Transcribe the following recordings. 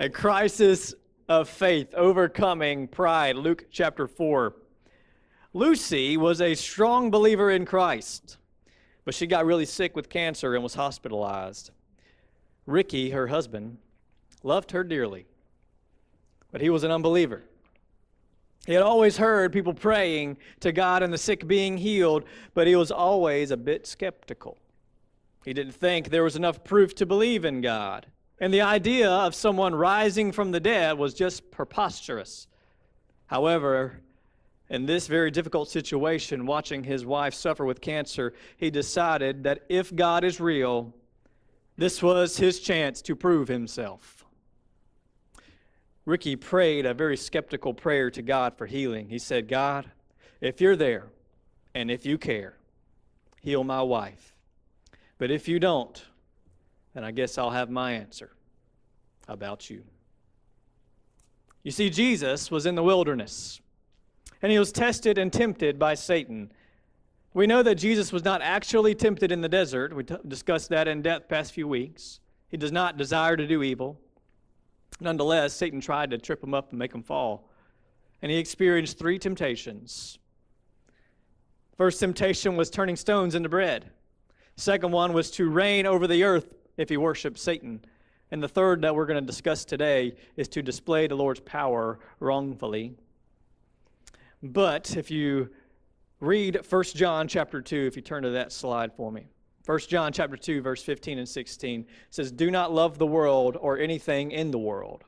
A crisis of faith, overcoming pride. Luke chapter 4. Lucy was a strong believer in Christ, but she got really sick with cancer and was hospitalized. Ricky, her husband, loved her dearly, but he was an unbeliever. He had always heard people praying to God and the sick being healed, but he was always a bit skeptical. He didn't think there was enough proof to believe in God. And the idea of someone rising from the dead was just preposterous. However, in this very difficult situation, watching his wife suffer with cancer, he decided that if God is real, this was his chance to prove himself. Ricky prayed a very skeptical prayer to God for healing. He said, God, if you're there and if you care, heal my wife. But if you don't, then I guess I'll have my answer about you. You see, Jesus was in the wilderness, and he was tested and tempted by Satan. We know that Jesus was not actually tempted in the desert. We discussed that in depth past few weeks. He does not desire to do evil. Nonetheless, Satan tried to trip him up and make him fall. And he experienced three temptations. First temptation was turning stones into bread. Second one was to reign over the earth if he worshiped Satan. And the third that we're going to discuss today is to display the Lord's power wrongfully. But if you read 1 John chapter 2, if you turn to that slide for me. 1 John chapter 2 verse 15 and 16 says, "Do not love the world or anything in the world.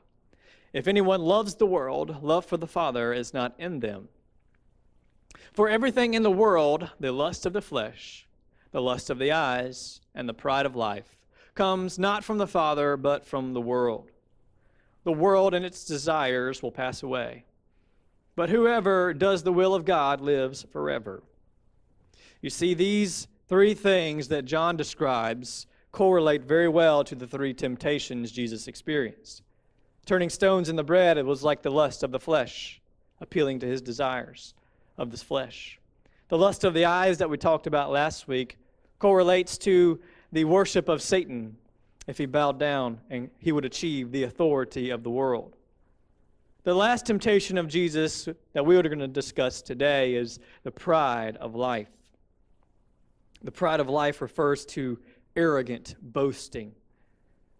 If anyone loves the world, love for the Father is not in them. For everything in the world, the lust of the flesh, the lust of the eyes, and the pride of life, comes not from the Father, but from the world. The world and its desires will pass away, but whoever does the will of God lives forever. You see, these three things that John describes correlate very well to the three temptations Jesus experienced. Turning stones into bread, it was like the lust of the flesh, appealing to his desires of this flesh. The lust of the eyes that we talked about last week correlates to the worship of Satan if he bowed down and he would achieve the authority of the world. The last temptation of Jesus that we are going to discuss today is the pride of life. The pride of life refers to arrogant boasting,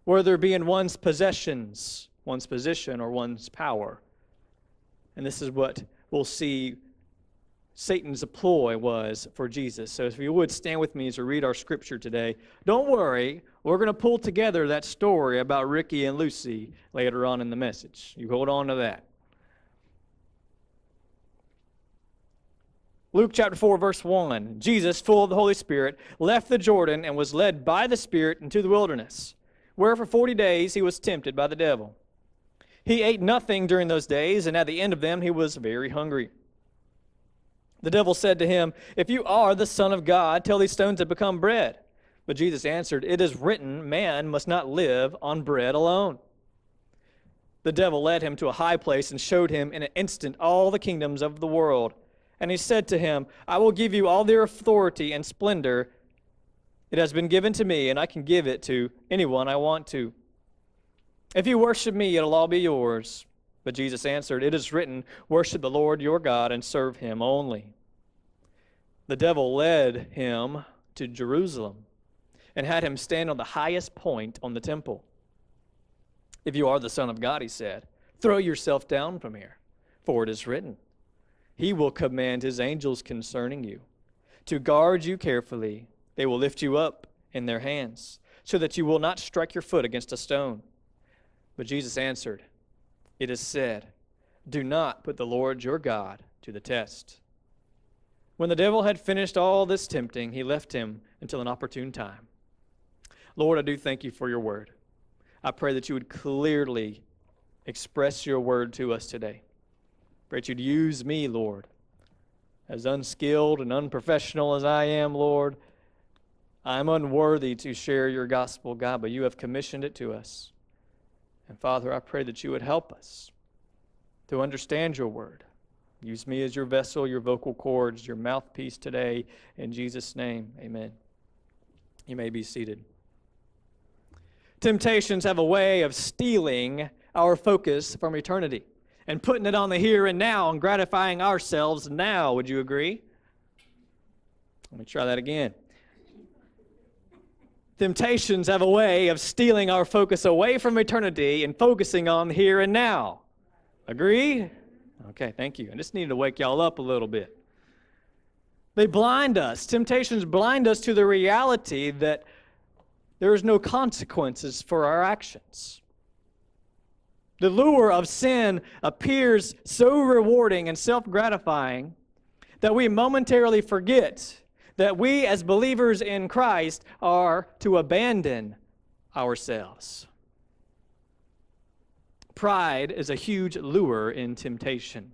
whether it be in one's possessions, one's position, or one's power. And this is what we'll see Satan's ploy was for Jesus. So if you would stand with me as we read our scripture today, don't worry, we're going to pull together that story about Ricky and Lucy later on in the message. You hold on to that. Luke chapter 4, verse 1 Jesus, full of the Holy Spirit, left the Jordan and was led by the Spirit into the wilderness, where for 40 days he was tempted by the devil. He ate nothing during those days, and at the end of them he was very hungry. The devil said to him, If you are the Son of God, tell these stones to become bread. But Jesus answered, It is written, Man must not live on bread alone. The devil led him to a high place and showed him in an instant all the kingdoms of the world. And he said to him, I will give you all their authority and splendor. It has been given to me, and I can give it to anyone I want to. If you worship me, it'll all be yours. But Jesus answered, It is written, Worship the Lord your God and serve him only. The devil led him to Jerusalem and had him stand on the highest point on the temple. If you are the Son of God, he said, throw yourself down from here, for it is written, He will command His angels concerning you to guard you carefully. They will lift you up in their hands, so that you will not strike your foot against a stone. But Jesus answered, it is said, Do not put the Lord your God to the test. When the devil had finished all this tempting, he left him until an opportune time. Lord, I do thank you for your word. I pray that you would clearly express your word to us today. Pray that you'd use me, Lord. As unskilled and unprofessional as I am, Lord, I'm unworthy to share your gospel, God, but you have commissioned it to us. And Father, I pray that you would help us to understand your word. Use me as your vessel, your vocal cords, your mouthpiece today. In Jesus' name, amen. You may be seated. Temptations have a way of stealing our focus from eternity and putting it on the here and now and gratifying ourselves now. Would you agree? Let me try that again. Temptations have a way of stealing our focus away from eternity and focusing on here and now. Agree? Okay, thank you. I just needed to wake y'all up a little bit. They blind us. Temptations blind us to the reality that there is no consequences for our actions. The lure of sin appears so rewarding and self gratifying that we momentarily forget that we, as believers in Christ, are to abandon ourselves. Pride is a huge lure in temptation.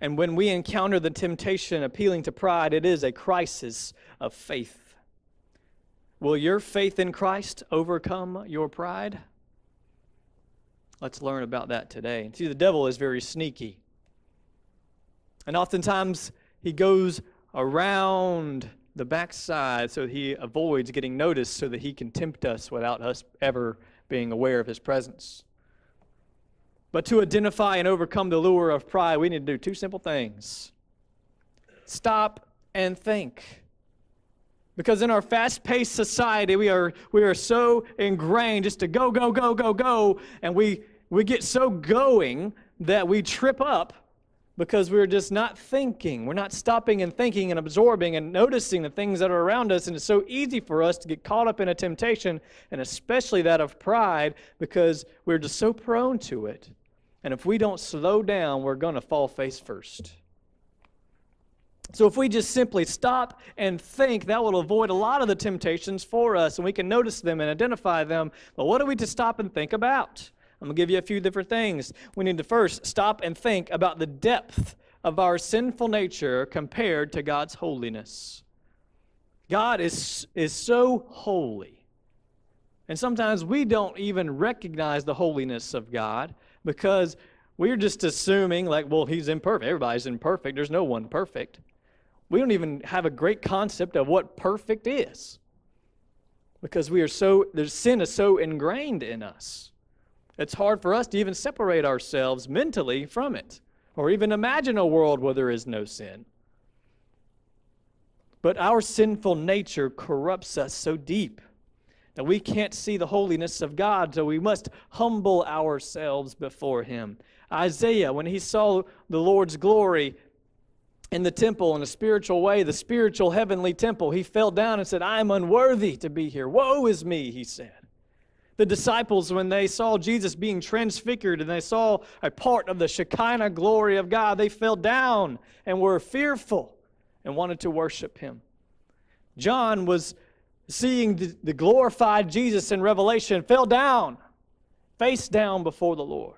And when we encounter the temptation appealing to pride, it is a crisis of faith. Will your faith in Christ overcome your pride? Let's learn about that today. See, the devil is very sneaky. And oftentimes he goes around the backside so he avoids getting noticed so that he can tempt us without us ever being aware of his presence. But to identify and overcome the lure of pride, we need to do two simple things stop and think. Because in our fast paced society, we are, we are so ingrained just to go, go, go, go, go, and we, we get so going that we trip up because we're just not thinking. We're not stopping and thinking and absorbing and noticing the things that are around us. And it's so easy for us to get caught up in a temptation, and especially that of pride, because we're just so prone to it. And if we don't slow down, we're going to fall face first. So, if we just simply stop and think, that will avoid a lot of the temptations for us, and we can notice them and identify them. But what are we to stop and think about? I'm going to give you a few different things. We need to first stop and think about the depth of our sinful nature compared to God's holiness. God is, is so holy. And sometimes we don't even recognize the holiness of God because we're just assuming, like, well, he's imperfect. Everybody's imperfect. There's no one perfect. We don't even have a great concept of what perfect is because we are so, the sin is so ingrained in us. It's hard for us to even separate ourselves mentally from it or even imagine a world where there is no sin. But our sinful nature corrupts us so deep that we can't see the holiness of God, so we must humble ourselves before Him. Isaiah, when he saw the Lord's glory in the temple in a spiritual way, the spiritual heavenly temple, he fell down and said, I am unworthy to be here. Woe is me, he said. The disciples, when they saw Jesus being transfigured and they saw a part of the Shekinah glory of God, they fell down and were fearful and wanted to worship him. John was seeing the, glorified Jesus in Revelation, fell down, face down before the Lord.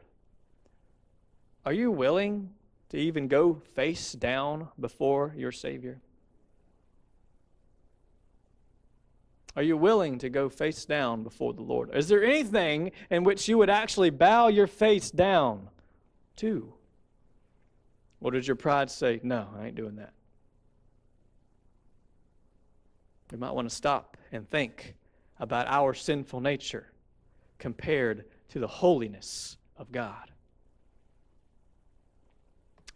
Are you willing to even go face down before your Savior? Are you willing to go face down before the Lord? Is there anything in which you would actually bow your face down to? Or does your pride say, No, I ain't doing that? We might want to stop and think about our sinful nature compared to the holiness of God.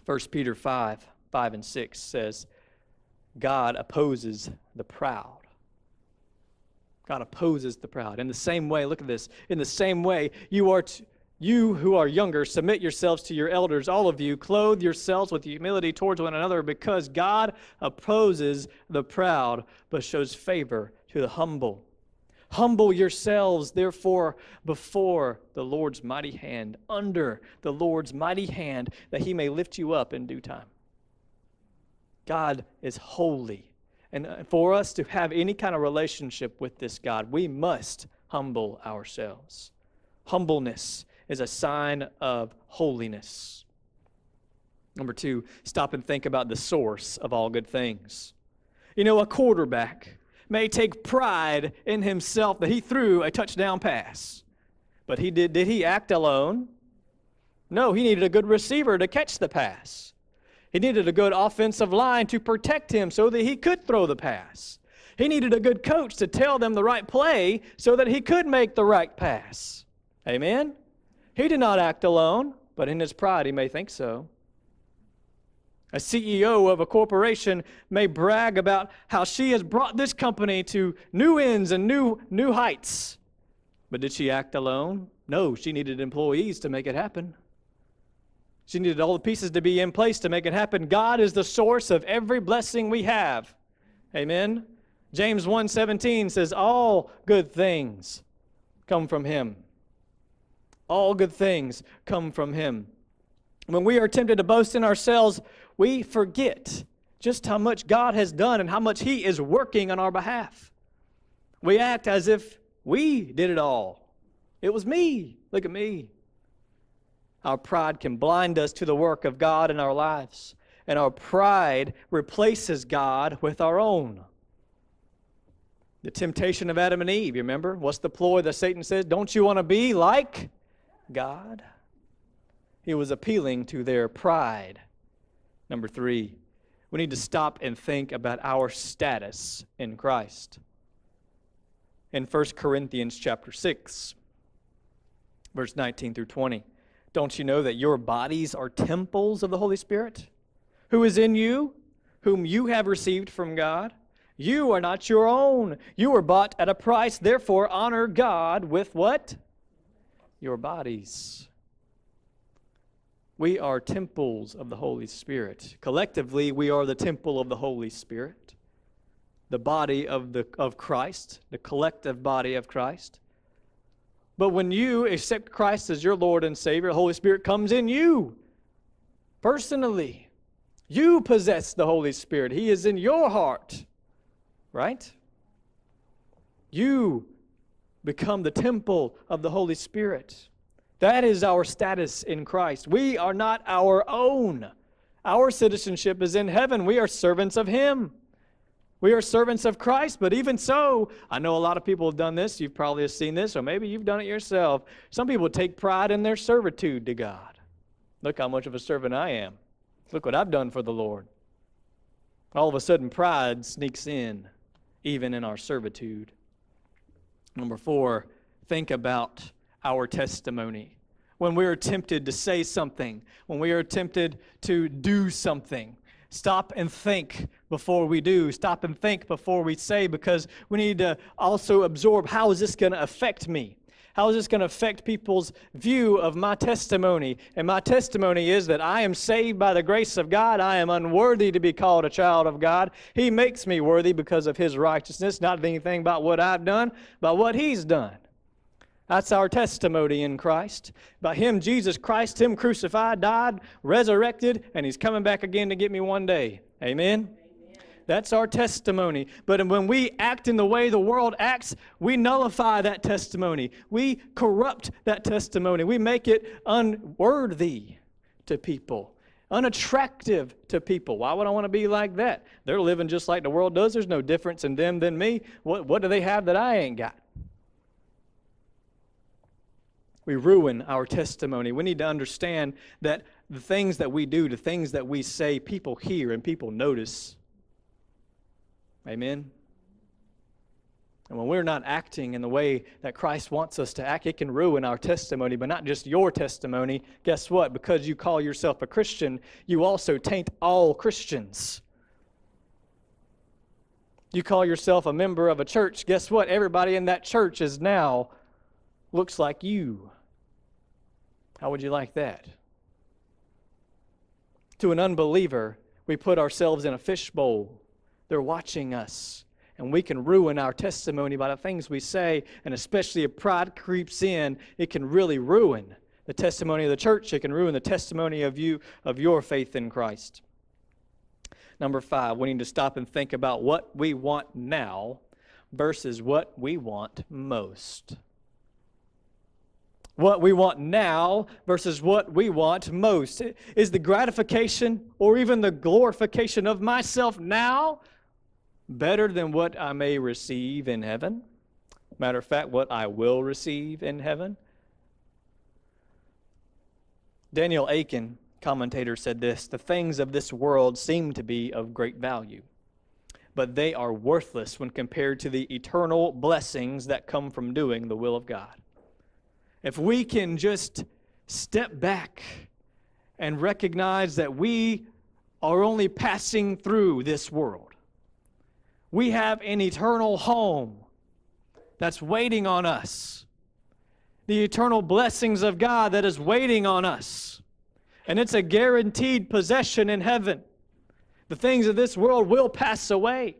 1 Peter 5 5 and 6 says, God opposes the proud God opposes the proud. In the same way, look at this. In the same way, you are to, you who are younger, submit yourselves to your elders, all of you. Clothe yourselves with humility towards one another, because God opposes the proud, but shows favor to the humble. Humble yourselves, therefore, before the Lord's mighty hand, under the Lord's mighty hand, that he may lift you up in due time. God is holy and uh, for us to have any kind of relationship with this God, we must humble ourselves. Humbleness is a sign of holiness. Number two, stop and think about the source of all good things. You know, a quarterback may take pride in himself that he threw a touchdown pass. But he did, did he act alone? No, he needed a good receiver to catch the pass. He needed a good offensive line to protect him so that he could throw the pass. He needed a good coach to tell them the right play so that he could make the right pass. Amen? He did not act alone, but in his pride he may think so. A CEO of a corporation may brag about how she has brought this company to new ends and new, new heights. But did she act alone? No, she needed employees to make it happen. She needed all the pieces to be in place to make it happen. God is the source of every blessing we have. Amen. James 1:17 says all good things come from him. All good things come from him. When we are tempted to boast in ourselves, we forget just how much God has done and how much he is working on our behalf. We act as if we did it all. It was me. Look at me. Our pride can blind us to the work of God in our lives, and our pride replaces God with our own. The temptation of Adam and Eve, you remember? What's the ploy that Satan says? Don't you want to be like God? He was appealing to their pride. Number three, we need to stop and think about our status in Christ. In 1 Corinthians chapter 6, verse 19 through 20. Don't you know that your bodies are temples of the Holy Spirit, who is in you, whom you have received from God? You are not your own. You were bought at a price. Therefore, honor God with what? Your bodies. We are temples of the Holy Spirit. Collectively, we are the temple of the Holy Spirit, the body of, the, of Christ, the collective body of Christ. But when you accept Christ as your Lord and Savior, the Holy Spirit comes in you personally. You possess the Holy Spirit, He is in your heart, right? You become the temple of the Holy Spirit. That is our status in Christ. We are not our own. Our citizenship is in heaven. We are servants of Him. We are servants of Christ, but even so, I know a lot of people have done this. You've probably seen this, or maybe you've done it yourself. Some people take pride in their servitude to God. Look how much of a servant I am. Look what I've done for the Lord. All of a sudden, pride sneaks in, even in our servitude. Number four, think about our testimony. When we are tempted to say something, when we are tempted to do something, Stop and think before we do. Stop and think before we say because we need to also absorb how is this going to affect me? How is this going to affect people's view of my testimony? And my testimony is that I am saved by the grace of God. I am unworthy to be called a child of God. He makes me worthy because of His righteousness, not anything about what I've done, but what He's done. That's our testimony in Christ. By Him, Jesus Christ, Him crucified, died, resurrected, and He's coming back again to get me one day. Amen? Amen? That's our testimony. But when we act in the way the world acts, we nullify that testimony. We corrupt that testimony. We make it unworthy to people, unattractive to people. Why would I want to be like that? They're living just like the world does. There's no difference in them than me. What, what do they have that I ain't got? We ruin our testimony. We need to understand that the things that we do, the things that we say, people hear and people notice. Amen? And when we're not acting in the way that Christ wants us to act, it can ruin our testimony, but not just your testimony. Guess what? Because you call yourself a Christian, you also taint all Christians. You call yourself a member of a church, guess what? Everybody in that church is now looks like you. How would you like that? To an unbeliever, we put ourselves in a fishbowl. They're watching us, and we can ruin our testimony by the things we say, and especially if pride creeps in, it can really ruin the testimony of the church. It can ruin the testimony of you of your faith in Christ. Number five, we need to stop and think about what we want now versus what we want most what we want now versus what we want most? Is the gratification or even the glorification of myself now better than what I may receive in heaven? Matter of fact, what I will receive in heaven? Daniel Akin, commentator, said this The things of this world seem to be of great value, but they are worthless when compared to the eternal blessings that come from doing the will of God. If we can just step back and recognize that we are only passing through this world, we have an eternal home that's waiting on us, the eternal blessings of God that is waiting on us. And it's a guaranteed possession in heaven. The things of this world will pass away.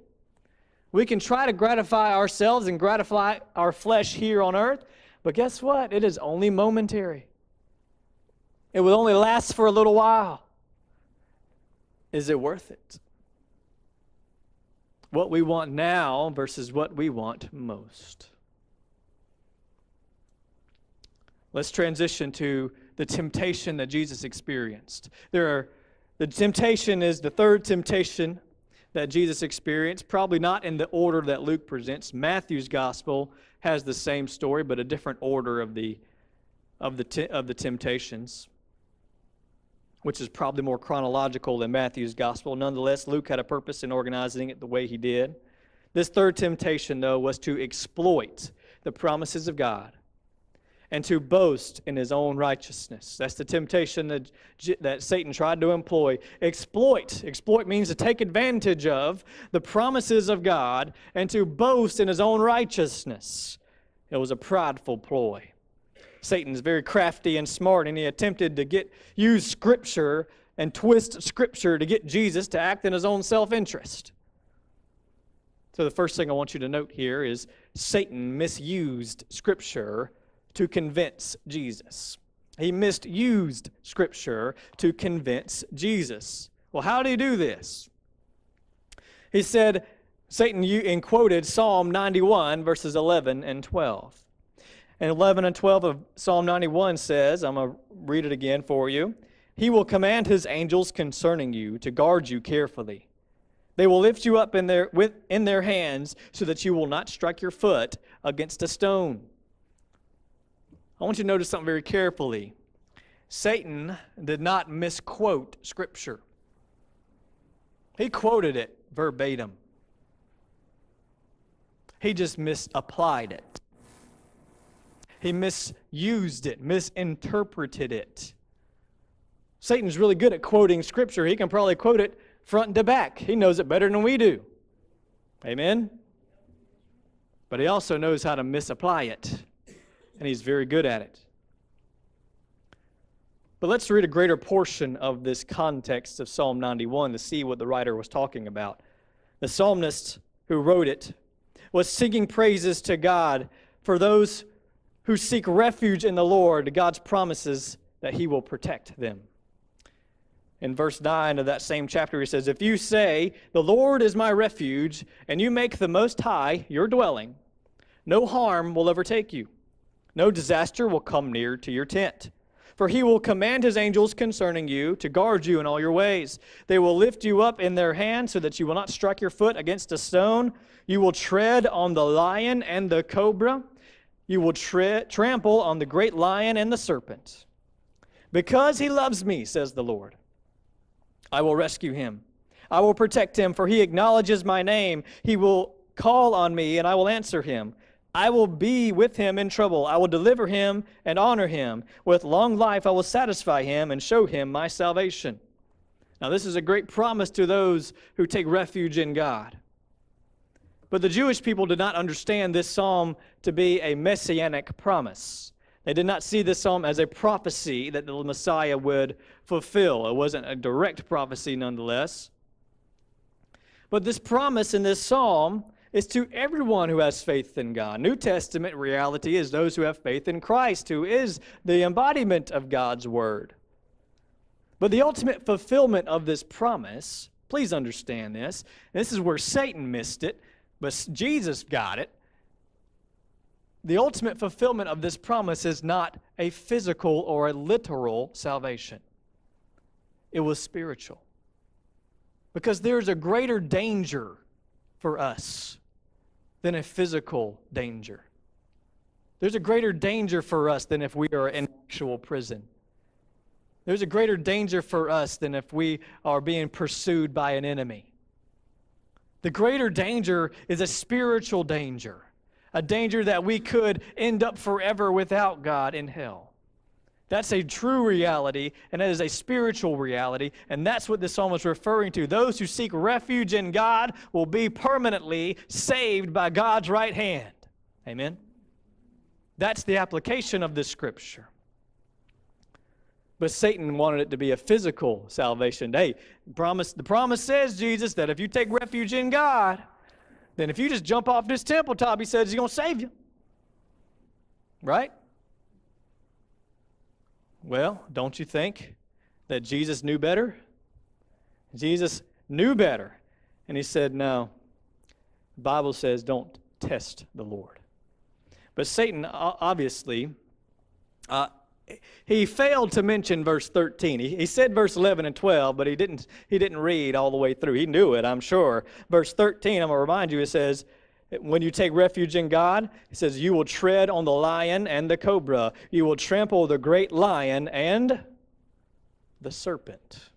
We can try to gratify ourselves and gratify our flesh here on earth, but guess what? It is only momentary. It will only last for a little while. Is it worth it? What we want now versus what we want most. Let's transition to the temptation that Jesus experienced. There are the temptation is the third temptation that Jesus experienced, probably not in the order that Luke presents. Matthew's gospel has the same story, but a different order of the, of the, of the temptations, which is probably more chronological than Matthew's gospel. Nonetheless, Luke had a purpose in organizing it the way he did. This third temptation, though, was to exploit the promises of God and to boast in his own righteousness. That's the temptation that, that Satan tried to employ. Exploit. Exploit means to take advantage of the promises of God and to boast in his own righteousness. It was a prideful ploy. Satan's very crafty and smart, and he attempted to get use Scripture and twist Scripture to get Jesus to act in his own self interest. So, the first thing I want you to note here is Satan misused Scripture to convince Jesus. He misused Scripture to convince Jesus. Well, how did he do this? He said, Satan you quoted Psalm 91, verses 11 and 12. And 11 and 12 of Psalm 91 says, I'm going to read it again for you. He will command his angels concerning you to guard you carefully. They will lift you up in their, with, in their hands so that you will not strike your foot against a stone. I want you to notice something very carefully. Satan did not misquote Scripture, he quoted it verbatim. He just misapplied it. He misused it, misinterpreted it. Satan's really good at quoting Scripture. He can probably quote it front to back. He knows it better than we do. Amen? But he also knows how to misapply it and he's very good at it. But let's read a greater portion of this context of Psalm 91 to see what the writer was talking about. The psalmist who wrote it was singing praises to God for those who seek refuge in the Lord, God's promises that he will protect them. In verse 9 of that same chapter, he says, If you say, The Lord is my refuge, and you make the Most High your dwelling, no harm will overtake you. No disaster will come near to your tent. For he will command his angels concerning you to guard you in all your ways. They will lift you up in their hand so that you will not strike your foot against a stone. You will tread on the lion and the cobra. You will tre- trample on the great lion and the serpent. Because he loves me, says the Lord, I will rescue him. I will protect him, for he acknowledges my name. He will call on me, and I will answer him. I will be with him in trouble. I will deliver him and honor him. With long life I will satisfy him and show him my salvation. Now, this is a great promise to those who take refuge in God. But the Jewish people did not understand this psalm to be a messianic promise. They did not see this psalm as a prophecy that the Messiah would fulfill. It wasn't a direct prophecy, nonetheless. But this promise in this psalm is to everyone who has faith in God. New Testament reality is those who have faith in Christ, who is the embodiment of God's Word. But the ultimate fulfillment of this promise, please understand this, this is where Satan missed it, but Jesus got it. The ultimate fulfillment of this promise is not a physical or a literal salvation, it was spiritual. Because there's a greater danger for us than a physical danger. There's a greater danger for us than if we are in actual prison. There's a greater danger for us than if we are being pursued by an enemy. The greater danger is a spiritual danger, a danger that we could end up forever without God in hell. That's a true reality, and that is a spiritual reality, and that's what this psalm is referring to. Those who seek refuge in God will be permanently saved by God's right hand. Amen? That's the application of this scripture. But Satan wanted it to be a physical salvation. Hey, promise, the promise says, Jesus, that if you take refuge in God, then if you just jump off this temple top, he says he's going to save you. Right? Well, don't you think that Jesus knew better? Jesus knew better. And he said, No. The Bible says, don't test the Lord. But Satan, obviously, uh, he failed to mention verse 13. He, he said verse 11 and 12, but he didn't, he didn't read all the way through. He knew it, I'm sure. Verse 13, I'm going to remind you, it says, when you take refuge in God, it says, You will tread on the lion and the cobra. You will trample the great lion and the serpent.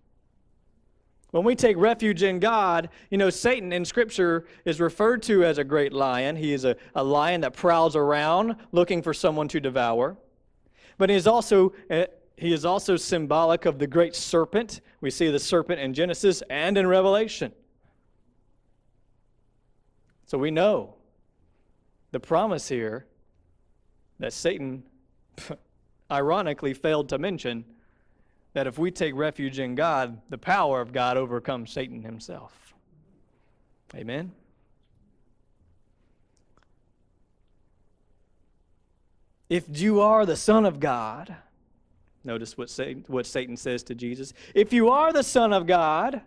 When we take refuge in God, you know, Satan in Scripture is referred to as a great lion. He is a, a lion that prowls around looking for someone to devour. But he is also. Uh, he is also symbolic of the great serpent. We see the serpent in Genesis and in Revelation. So we know the promise here that Satan ironically failed to mention that if we take refuge in God, the power of God overcomes Satan himself. Amen? If you are the Son of God, notice what Satan, what Satan says to Jesus. If you are the Son of God,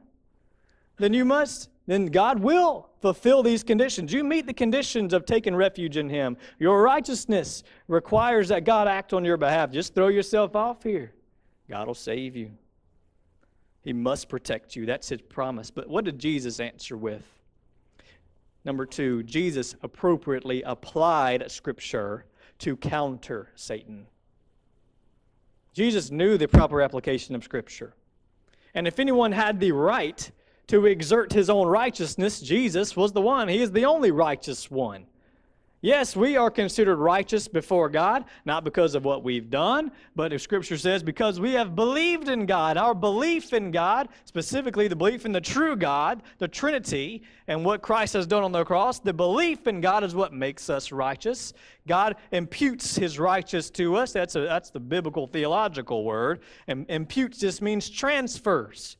then you must then God will fulfill these conditions. You meet the conditions of taking refuge in Him. Your righteousness requires that God act on your behalf. Just throw yourself off here. God will save you. He must protect you. That's His promise. But what did Jesus answer with? Number two, Jesus appropriately applied Scripture to counter Satan. Jesus knew the proper application of Scripture. And if anyone had the right to exert his own righteousness, Jesus was the one. He is the only righteous one. Yes, we are considered righteous before God, not because of what we've done, but if Scripture says because we have believed in God. Our belief in God, specifically the belief in the true God, the Trinity, and what Christ has done on the cross, the belief in God is what makes us righteous. God imputes His righteousness to us. That's, a, that's the biblical theological word. And imputes just means transfers.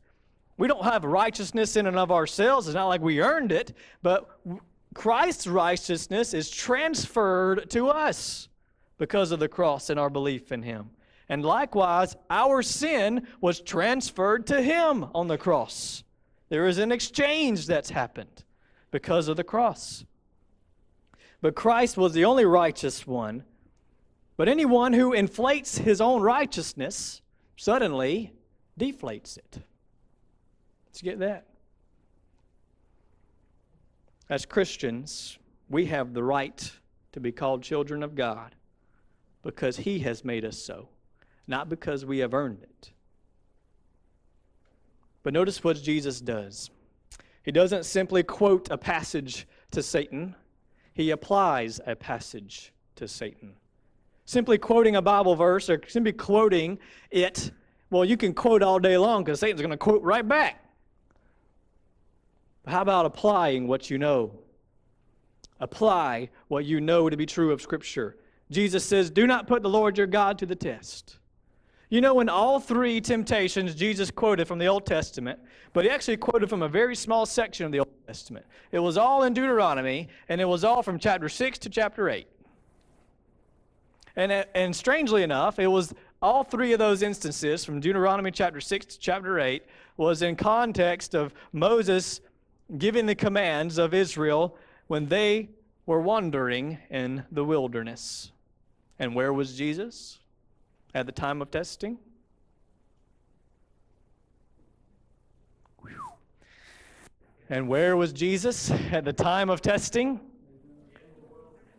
We don't have righteousness in and of ourselves. It's not like we earned it, but Christ's righteousness is transferred to us because of the cross and our belief in Him. And likewise, our sin was transferred to Him on the cross. There is an exchange that's happened because of the cross. But Christ was the only righteous one. But anyone who inflates his own righteousness suddenly deflates it. You get that? As Christians, we have the right to be called children of God because He has made us so, not because we have earned it. But notice what Jesus does. He doesn't simply quote a passage to Satan, he applies a passage to Satan. Simply quoting a Bible verse or simply quoting it, well, you can quote all day long because Satan's going to quote right back. But how about applying what you know? Apply what you know to be true of Scripture. Jesus says, Do not put the Lord your God to the test. You know, in all three temptations, Jesus quoted from the Old Testament, but he actually quoted from a very small section of the Old Testament. It was all in Deuteronomy, and it was all from chapter 6 to chapter 8. And, uh, and strangely enough, it was all three of those instances from Deuteronomy chapter 6 to chapter 8 was in context of Moses giving the commands of Israel when they were wandering in the wilderness. And where was Jesus at the time of testing? And where was Jesus at the time of testing?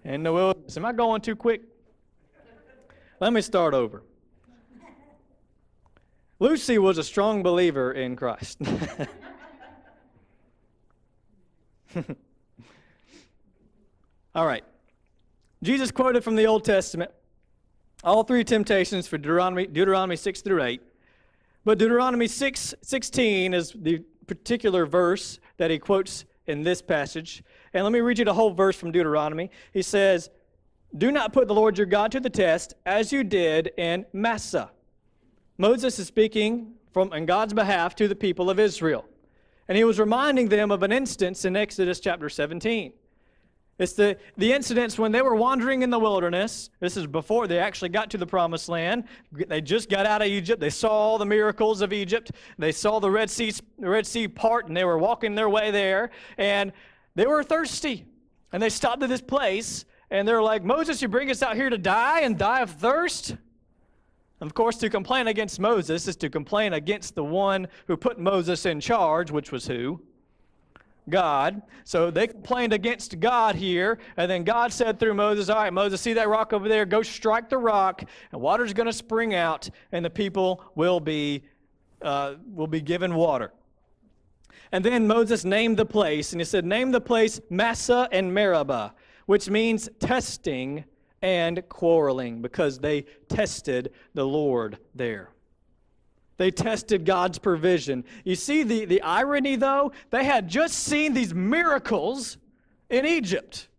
In the wilderness. Am I going too quick? Let me start over. Lucy was a strong believer in Christ. All right. Jesus quoted from the Old Testament all three temptations for Deuteronomy, Deuteronomy 6 through 8. But Deuteronomy 6 16 is the particular verse that he quotes in this passage. And let me read you the whole verse from Deuteronomy. He says, Do not put the Lord your God to the test as you did in Massah. Moses is speaking from in God's behalf to the people of Israel. And he was reminding them of an instance in Exodus chapter 17. It's the, the incidents when they were wandering in the wilderness. This is before they actually got to the promised land. They just got out of Egypt. They saw all the miracles of Egypt. They saw the Red Sea, Red sea part, and they were walking their way there. And they were thirsty. And they stopped at this place, and they're like, Moses, you bring us out here to die and die of thirst? Of course, to complain against Moses is to complain against the one who put Moses in charge, which was who? God. So they complained against God here, and then God said through Moses, All right, Moses, see that rock over there? Go strike the rock, and water's going to spring out, and the people will be, uh, will be given water. And then Moses named the place, and he said, Name the place Massah and Meribah, which means testing and quarreling, because they tested the Lord there. They tested God's provision. You see the, the irony, though? They had just seen these miracles in Egypt.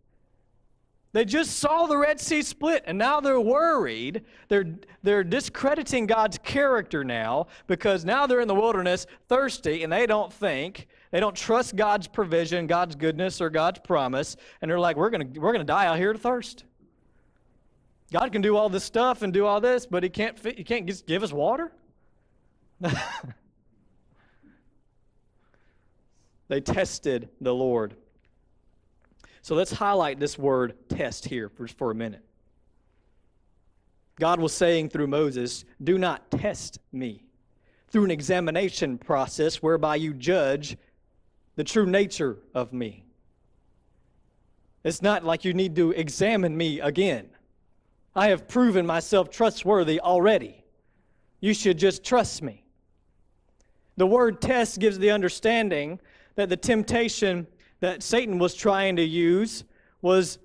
They just saw the Red Sea split, and now they're worried. They're, they're discrediting God's character now because now they're in the wilderness thirsty, and they don't think, they don't trust God's provision, God's goodness, or God's promise, and they're like, we're going we're gonna die out here to thirst. God can do all this stuff and do all this, but He can't, fit, he can't just give us water? they tested the Lord. So let's highlight this word test here for, for a minute. God was saying through Moses, Do not test me through an examination process whereby you judge the true nature of me. It's not like you need to examine me again. I have proven myself trustworthy already. You should just trust me. The word test gives the understanding that the temptation that Satan was trying to use was,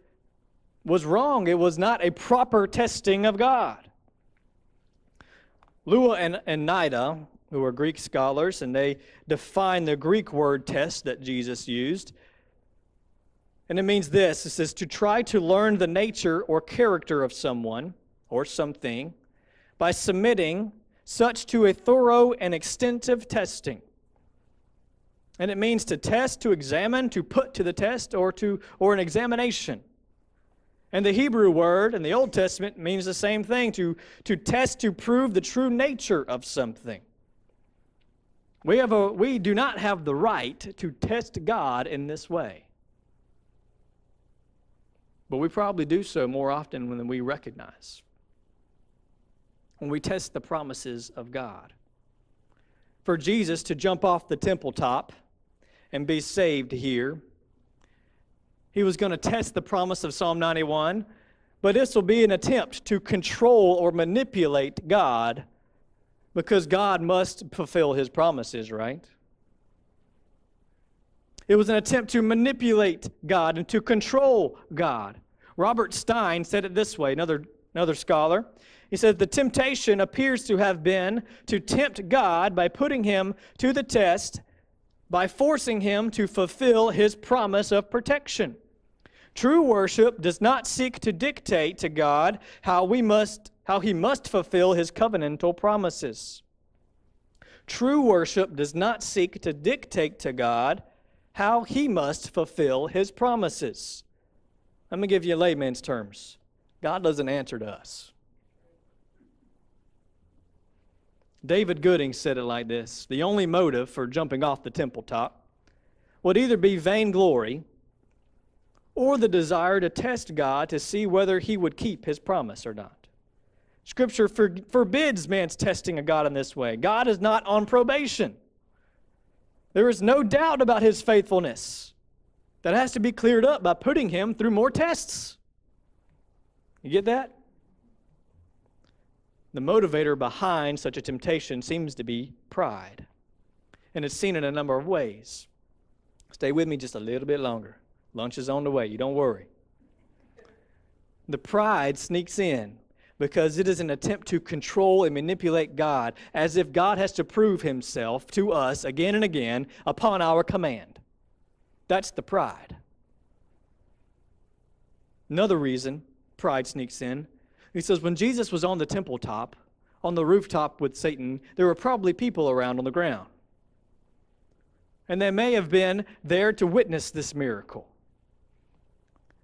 was wrong. It was not a proper testing of God. Louw and, and Nida, who are Greek scholars, and they define the Greek word test that Jesus used. And it means this it says to try to learn the nature or character of someone or something by submitting such to a thorough and extensive testing. And it means to test, to examine, to put to the test, or, to, or an examination. And the Hebrew word in the Old Testament means the same thing to, to test to prove the true nature of something. We, have a, we do not have the right to test God in this way. But we probably do so more often than we recognize when we test the promises of God. For Jesus to jump off the temple top and be saved here, he was going to test the promise of Psalm 91, but this will be an attempt to control or manipulate God because God must fulfill his promises, right? It was an attempt to manipulate God and to control God. Robert Stein said it this way, another, another scholar. He said the temptation appears to have been to tempt God by putting him to the test, by forcing him to fulfill his promise of protection. True worship does not seek to dictate to God how we must how he must fulfill his covenantal promises. True worship does not seek to dictate to God how he must fulfill his promises. Let me give you layman's terms. God doesn't answer to us. David Gooding said it like this The only motive for jumping off the temple top would either be vainglory or the desire to test God to see whether he would keep his promise or not. Scripture for, forbids man's testing of God in this way. God is not on probation. There is no doubt about his faithfulness. That has to be cleared up by putting him through more tests. You get that? The motivator behind such a temptation seems to be pride. And it's seen in a number of ways. Stay with me just a little bit longer. Lunch is on the way, you don't worry. the pride sneaks in because it is an attempt to control and manipulate God as if God has to prove himself to us again and again upon our command. That's the pride. Another reason pride sneaks in, he says, when Jesus was on the temple top, on the rooftop with Satan, there were probably people around on the ground. And they may have been there to witness this miracle.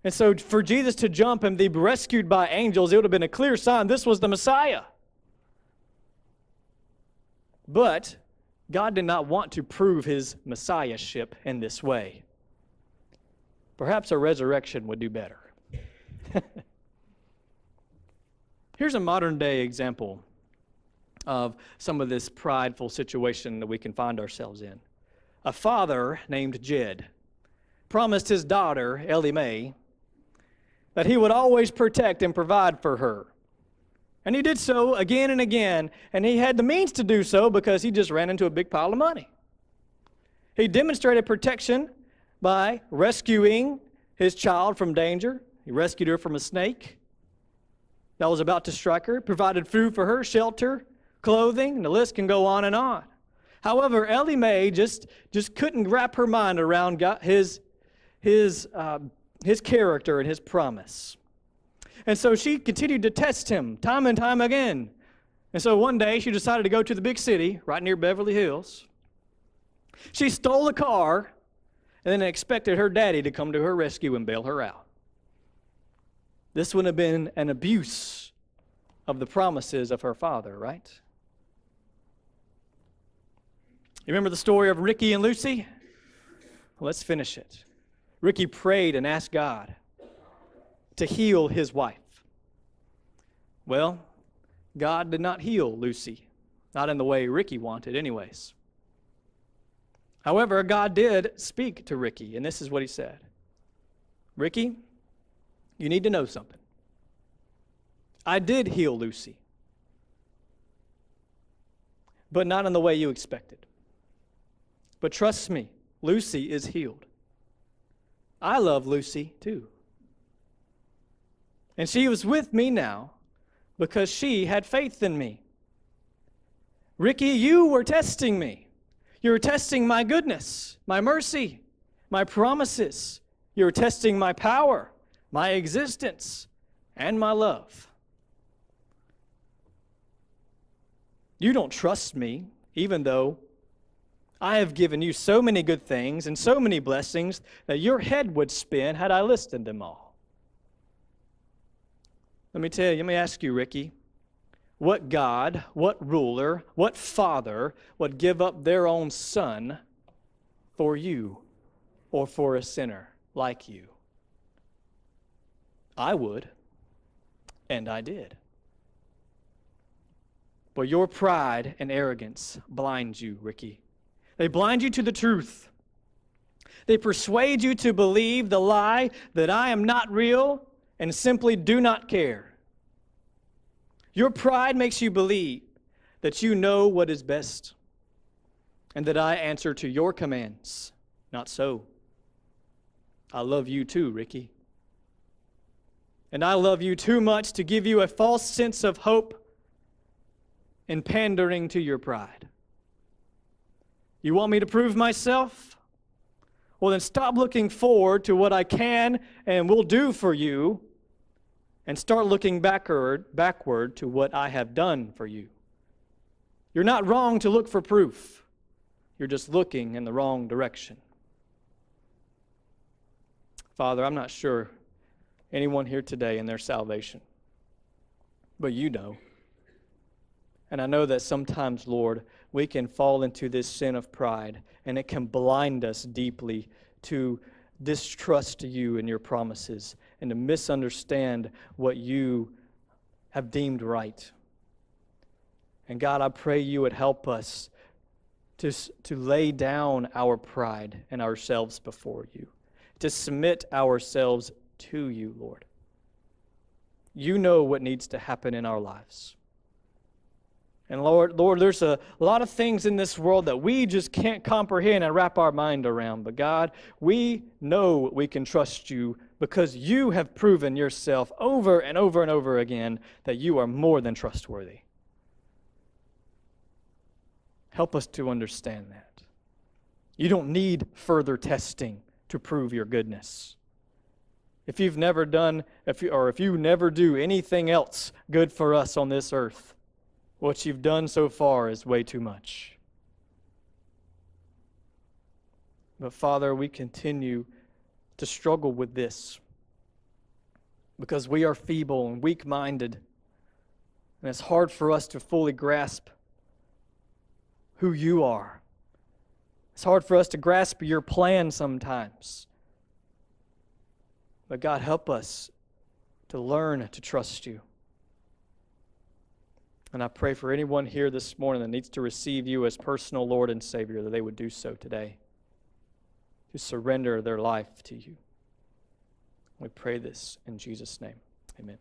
And so for Jesus to jump and be rescued by angels, it would have been a clear sign this was the Messiah. But God did not want to prove his messiahship in this way. Perhaps a resurrection would do better. Here's a modern day example of some of this prideful situation that we can find ourselves in. A father named Jed promised his daughter, Ellie Mae, that he would always protect and provide for her. And he did so again and again, and he had the means to do so because he just ran into a big pile of money. He demonstrated protection by rescuing his child from danger. He rescued her from a snake that was about to strike her, provided food for her, shelter, clothing, and the list can go on and on. However, Ellie Mae just, just couldn't wrap her mind around God, his, his uh, his character and his promise. And so she continued to test him time and time again. And so one day she decided to go to the big city right near Beverly Hills. She stole a car and then expected her daddy to come to her rescue and bail her out. This would have been an abuse of the promises of her father, right? You remember the story of Ricky and Lucy? Let's finish it. Ricky prayed and asked God to heal his wife. Well, God did not heal Lucy, not in the way Ricky wanted, anyways. However, God did speak to Ricky, and this is what he said Ricky, you need to know something. I did heal Lucy, but not in the way you expected. But trust me, Lucy is healed. I love Lucy too. And she was with me now because she had faith in me. Ricky, you were testing me. You were testing my goodness, my mercy, my promises. You were testing my power, my existence, and my love. You don't trust me, even though I have given you so many good things and so many blessings that your head would spin had I listed them all. Let me tell you, let me ask you, Ricky, what God, what ruler, what father would give up their own son for you or for a sinner like you? I would, and I did. But your pride and arrogance blind you, Ricky. They blind you to the truth. They persuade you to believe the lie that I am not real and simply do not care. Your pride makes you believe that you know what is best and that I answer to your commands. Not so. I love you too, Ricky. And I love you too much to give you a false sense of hope in pandering to your pride. You want me to prove myself? Well, then stop looking forward to what I can and will do for you and start looking backward, backward to what I have done for you. You're not wrong to look for proof. You're just looking in the wrong direction. Father, I'm not sure anyone here today in their salvation, but you know. And I know that sometimes, Lord, we can fall into this sin of pride, and it can blind us deeply to distrust you and your promises and to misunderstand what you have deemed right. And God, I pray you would help us to, to lay down our pride and ourselves before you, to submit ourselves to you, Lord. You know what needs to happen in our lives. And Lord, Lord, there's a lot of things in this world that we just can't comprehend and wrap our mind around. But God, we know we can trust you because you have proven yourself over and over and over again that you are more than trustworthy. Help us to understand that. You don't need further testing to prove your goodness. If you've never done, if you, or if you never do anything else good for us on this earth, what you've done so far is way too much. But Father, we continue to struggle with this because we are feeble and weak minded. And it's hard for us to fully grasp who you are. It's hard for us to grasp your plan sometimes. But God, help us to learn to trust you. And I pray for anyone here this morning that needs to receive you as personal Lord and Savior that they would do so today, to surrender their life to you. We pray this in Jesus' name. Amen.